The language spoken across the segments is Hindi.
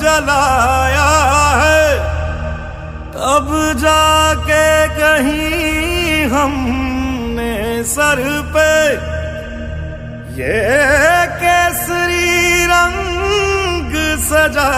जलाया तब जाके कहीं हमने सर पे ये केसरी रंग सजाया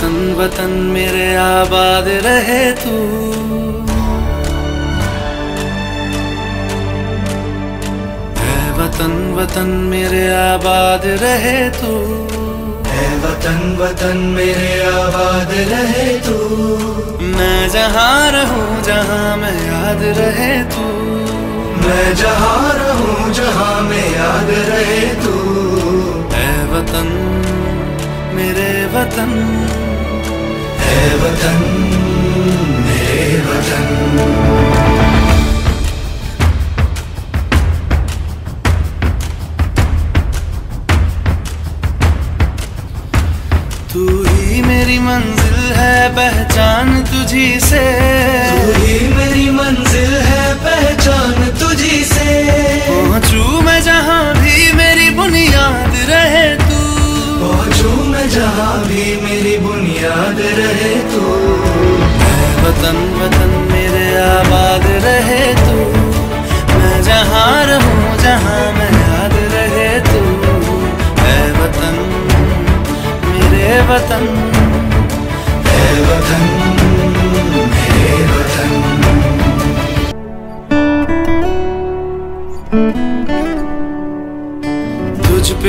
वतन वतन मेरे आबाद रहे तू। है वतन वतन मेरे आबाद रहे तू। है वतन वतन मेरे आबाद रहे तू। मैं जहाँ रहूँ जहाँ मैं याद रहे तू। मैं जहाँ रहूँ जहाँ मैं याद रहे तू। है वतन मेरे वतन। तू ही मेरी मंजिल है, पहचान तुझी से। तू ही मेरी मंजिल है, पहचान तुझी से। जहाँ भी मेरी बुनियाद रहे तू। है वतन वतन मेरे आबाद रहे तू। मैं जहाँ रहूँ, जहाँ मैं याद रहे तू। है वतन, मेरे वतन। है वतन, मेरे वतन।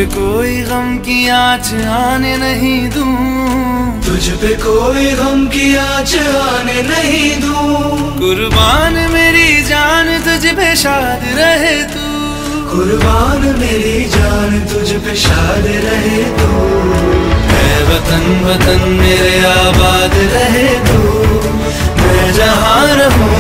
पे कोई गम की आँच आने नहीं दूँ। तुझ पे कोई गम की आँच आने नहीं दूँ। कुर्बान मेरी जान तुझ पे शाद रहे तू। कुर्बान मेरी जान तुझ पे शाद रहे तू। मैं वतन वतन मेरे आबाद रहे तू। मैं जहाँ रहूँ